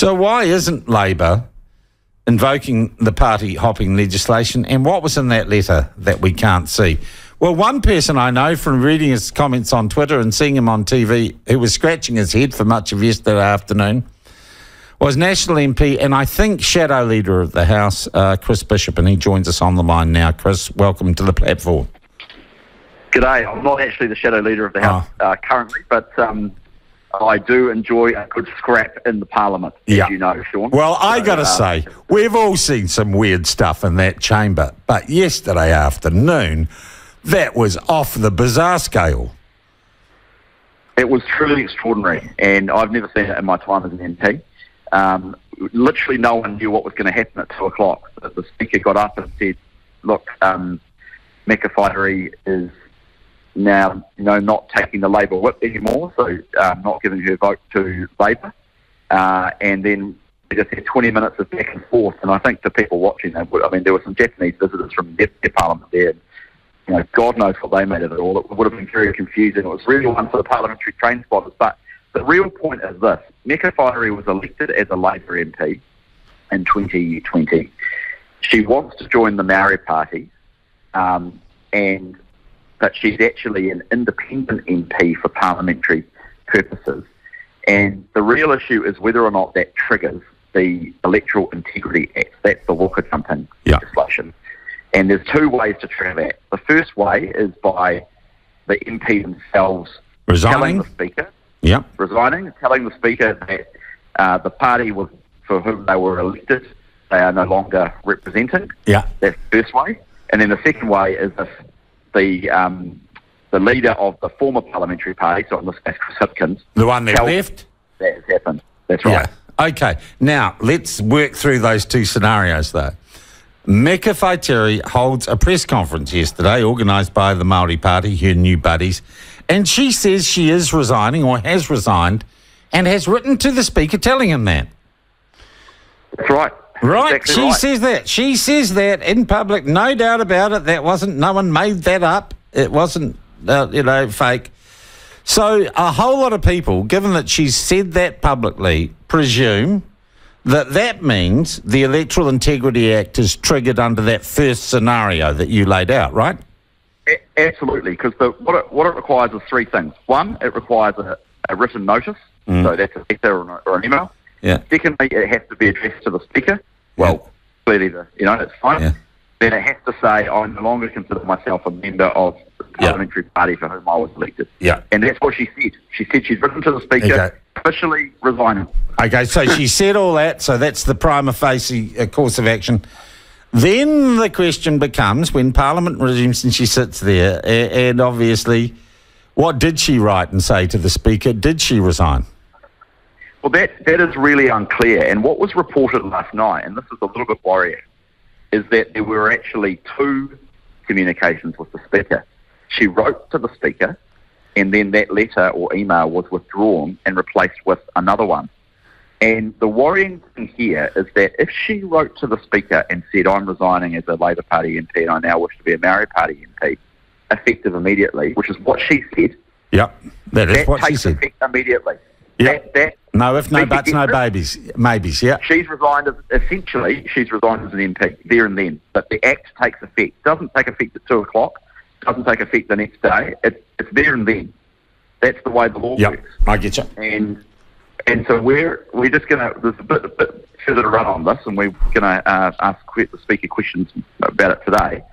So why isn't Labor invoking the party hopping legislation? And what was in that letter that we can't see? Well, one person I know from reading his comments on Twitter and seeing him on TV who was scratching his head for much of yesterday afternoon was National MP and I think Shadow Leader of the House, uh, Chris Bishop, and he joins us on the line now. Chris, welcome to the platform. G'day. I'm not actually the Shadow Leader of the House oh. uh, currently, but um, I do enjoy a good scrap in the Parliament, yeah. as you know, Sean. Well, so, I got to uh, say, we've all seen some weird stuff in that chamber, but yesterday afternoon, that was off the bizarre scale. It was truly extraordinary, and I've never seen it in my time as an MP. Um, literally, no one knew what was going to happen at two o'clock. The speaker got up and said, "Look, um, Meka is now, you know, not taking the Labor whip anymore, so um, not giving her vote to Labor." Uh, and then we just had 20 minutes of back and forth. And I think the people watching, I mean, there were some Japanese visitors from their, their parliament there. You know, God knows what they made of it all. It would have been very confusing. It was really one for the parliamentary train spotters. But the real point is this Meka Whaitiri was elected as a Labour MP in 2020. She wants to join the Maori Party, um, and but she's actually an independent MP for parliamentary purposes. And the real issue is whether or not that triggers the Electoral Integrity Act. That's the waka jumping yeah. legislation. And there's two ways to trigger that. The first way is by the MP themselves resigning telling the Speaker, yep. resigning, telling the Speaker that uh, the party was, for whom they were elected, they are no longer representing. Yeah. That's the first way. And then the second way is if the um, the leader of the former parliamentary party, so in this case Chris Hipkins, the one that left, that has happened. That's right. Yeah. Okay. Now let's work through those two scenarios, though. Meka Whaitiri holds a press conference yesterday, organised by the Maori Party, her new buddies, and she says she is resigning or has resigned, and has written to the Speaker telling him that. That's right. Right, exactly she right. says that. She says that in public, no doubt about it. That wasn't, no one made that up. It wasn't, uh, you know, fake. So a whole lot of people, given that she's said that publicly, presume that that means the Electoral Integrity Act is triggered under that first scenario that you laid out, right? A- absolutely, because what it, what it requires is three things. One, it requires a, a written notice, mm. so that's a letter or an, or an email. Yeah. Secondly, it has to be addressed to the Speaker. Well, yeah. clearly, the, you know, it's fine. Yeah. Then it has to say, I no longer consider myself a member of the parliamentary yeah. party for whom I was elected. Yeah. And that's what she said. She said she's written to the Speaker, okay. officially resigning. Okay, so she said all that, so that's the prima facie uh, course of action. Then the question becomes when Parliament resumes and she sits there, and obviously, what did she write and say to the Speaker? Did she resign? Well, that, that is really unclear. And what was reported last night, and this is a little bit worrying, is that there were actually two communications with the Speaker. She wrote to the Speaker, and then that letter or email was withdrawn and replaced with another one. And the worrying thing here is that if she wrote to the Speaker and said, I'm resigning as a Labor Party MP and I now wish to be a Maori Party MP, effective immediately, which is what she said. Yep, that is that what takes she said. effect immediately. Yep. That, that no if, no buts, no babies. Maybes, yeah. She's resigned, as, essentially, she's resigned as an MP there and then. But the Act takes effect. doesn't take effect at 2 o'clock, doesn't take effect the next day. It, it's there and then. That's the way the law yep. works. I get you. And and so we're we're just going to there's a bit, a bit further to run on this, and we're going to uh, ask the speaker questions about it today,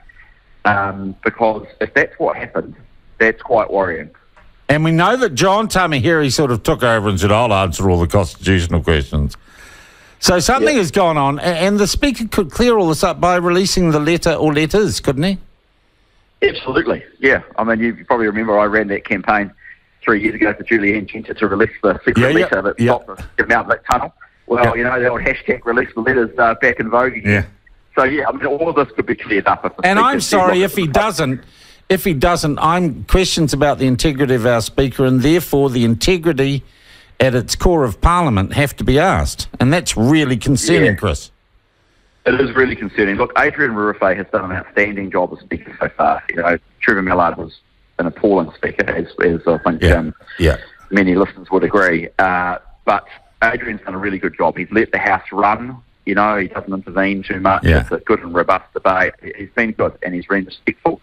um, because if that's what happened, that's quite worrying. And we know that John Tamihere sort of took over and said, I'll answer all the constitutional questions. So something yep. has gone on, and the Speaker could clear all this up by releasing the letter or letters, couldn't he? Absolutely, yeah. I mean, you probably remember I ran that campaign three years ago for Julie Anne Genter to release the secret yeah, letter that yeah. stopped the Mount Vic tunnel. Well, you know, the old hashtag release the letters uh, back in vogue again. Yeah. So, yeah, I mean, all of this could be cleared up. and I'm sorry if he doesn't if he doesn't, I'm questions about the integrity of our speaker, and therefore the integrity at its core of Parliament have to be asked, and that's really concerning, yeah. Chris. It is really concerning. Look, Adrian Rurawhe has done an outstanding job as speaker so far. You know, Trevor Mallard was an appalling speaker, as, as I think yeah. Um, yeah. many listeners would agree. Uh, but Adrian's done a really good job. He's let the house run. You know, he doesn't intervene too much. Yeah. It's a good and robust debate. He's been good and he's been respectful.